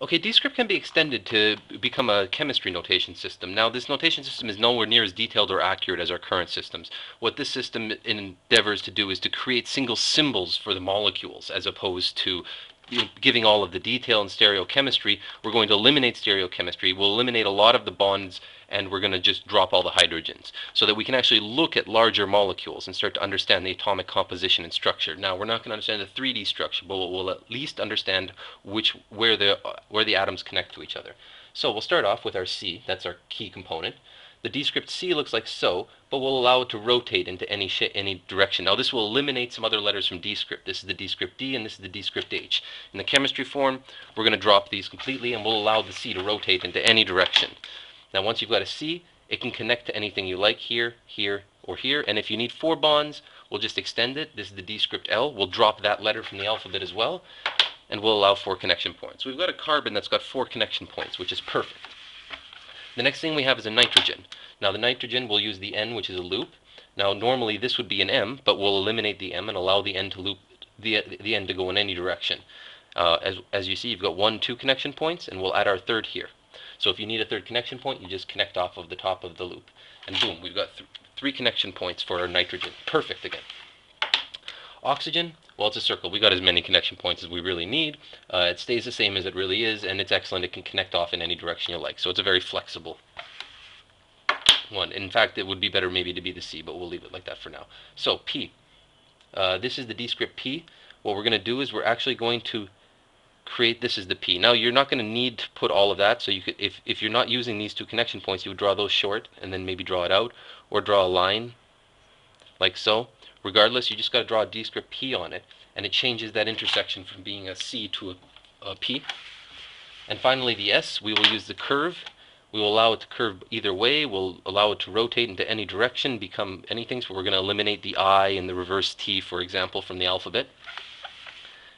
Okay, Dscript can be extended to become a chemistry notation system. Now, this notation system is nowhere near as detailed or accurate as our current systems. What this system endeavors to do is to create single symbols for the molecules as opposed to you know, giving all of the detail in stereochemistry. We're going to eliminate stereochemistry. We'll eliminate a lot of the bonds and we're going to just drop all the hydrogens so that we can actually look at larger molecules and start to understand the atomic composition and structure. Now, we're not going to understand the 3D structure, but we'll at least understand which where the where the atoms connect to each other. So we'll start off with our C, that's our key component. The Dscript C looks like so, but we'll allow it to rotate into any any direction. Now this will eliminate some other letters from Dscript. This is the Dscript D and this is the Dscript H. In the chemistry form, we're going to drop these completely and we'll allow the C to rotate into any direction. Now once you've got a C, it can connect to anything you like here, here, or here. And if you need four bonds, we'll just extend it. This is the Dscript L. We'll drop that letter from the alphabet as well, and we'll allow four connection points. We've got a carbon that's got four connection points, which is perfect. The next thing we have is a nitrogen. Now the nitrogen, we'll use the N, which is a loop. Now normally this would be an M, but we'll eliminate the M and allow the N to loop the, the N to go in any direction. Uh, as, as you see, you've got one, two connection points, and we'll add our third here. So if you need a third connection point, you just connect off of the top of the loop. And boom, we've got th three connection points for our nitrogen. Perfect again. Oxygen, well, it's a circle. We got as many connection points as we really need. Uh, it stays the same as it really is, and it's excellent. It can connect off in any direction you like. So it's a very flexible one. In fact, it would be better maybe to be the C, but we'll leave it like that for now. So P. Uh, this is the Dscript P. What we're going to do is we're actually going to create this as the P. Now you're not going to need to put all of that, so you could, if, if you're not using these two connection points, you would draw those short and then maybe draw it out, or draw a line like so. Regardless, you just got to draw a Dscript P on it, and it changes that intersection from being a C to a, a P. And finally the S, we will use the curve. We will allow it to curve either way. We'll allow it to rotate into any direction, become anything. So we're going to eliminate the I and the reverse T, for example, from the alphabet.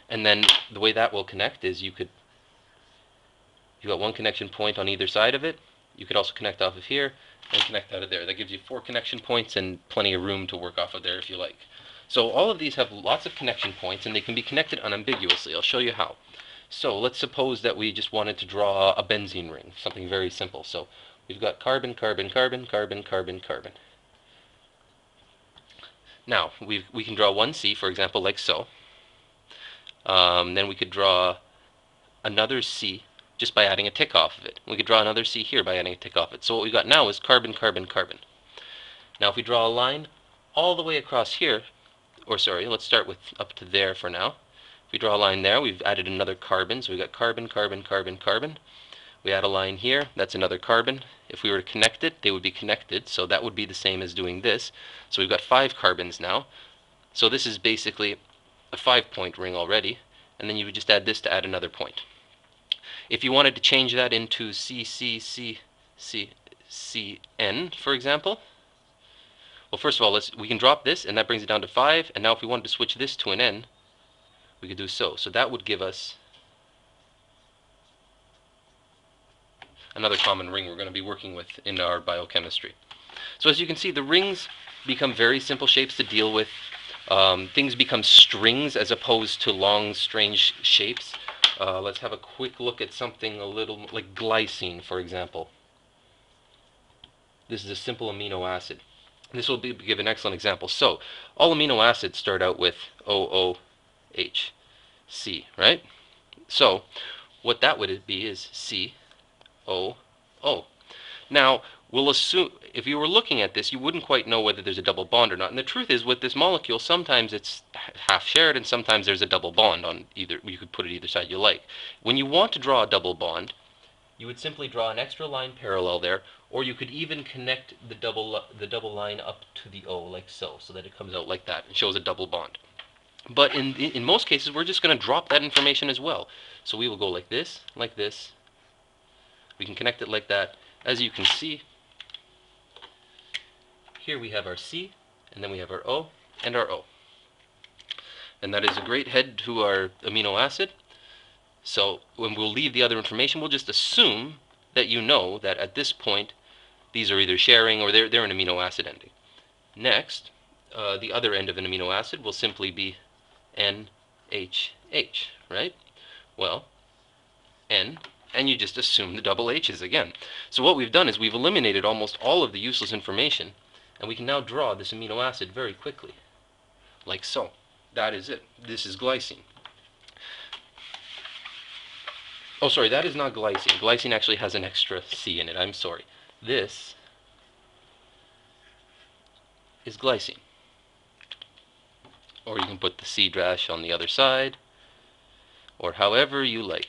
And then the way that will connect is you could, you got one connection point on either side of it. You could also connect off of here and connect out of there. That gives you four connection points and plenty of room to work off of there if you like. So all of these have lots of connection points and they can be connected unambiguously. I'll show you how. So let's suppose that we just wanted to draw a benzene ring, something very simple. So we've got carbon, carbon, carbon, carbon, carbon, carbon. Now, we we can draw one C, for example, like so. Um, then we could draw another C just by adding a tick off of it. We could draw another C here by adding a tick off of it. So what we've got now is carbon, carbon, carbon. Now if we draw a line all the way across here, or sorry, let's start with up to there for now. If we draw a line there, we've added another carbon. So we've got carbon, carbon, carbon, carbon. We add a line here, that's another carbon. If we were to connect it, they would be connected. So that would be the same as doing this. So we've got five carbons now. So this is basically a five point ring already and then you would just add this to add another point. If you wanted to change that into CCCCCN, for example, well, first of all, let's we can drop this, and that brings it down to 5. And now if we wanted to switch this to an N, we could do so. So that would give us another common ring we're going to be working with in our biochemistry. So as you can see, the rings become very simple shapes to deal with um, things become strings as opposed to long, strange shapes. Uh, let's have a quick look at something a little like glycine, for example. This is a simple amino acid. This will be, give an excellent example. So, all amino acids start out with OOH, C, right? So, what that would be is C, O, O. Now, we'll assume if you were looking at this, you wouldn't quite know whether there's a double bond or not. And the truth is, with this molecule, sometimes it's half shared, and sometimes there's a double bond on either. You could put it either side you like. When you want to draw a double bond, you would simply draw an extra line parallel there, or you could even connect the double the double line up to the O like so, so that it comes out like that and shows a double bond. But in in most cases, we're just going to drop that information as well. So we will go like this, like this. We can connect it like that. As you can see, here we have our C, and then we have our O, and our O. And that is a great head to our amino acid. So when we'll leave the other information, we'll just assume that you know that at this point, these are either sharing or they're, they're an amino acid ending. Next, uh, the other end of an amino acid will simply be NHH, right? Well, N, and you just assume the double H's again. So what we've done is we've eliminated almost all of the useless information, and we can now draw this amino acid very quickly, like so. That is it. This is glycine. Oh, sorry, that is not glycine. Glycine actually has an extra C in it. I'm sorry. This is glycine. Or you can put the C dash on the other side, or however you like.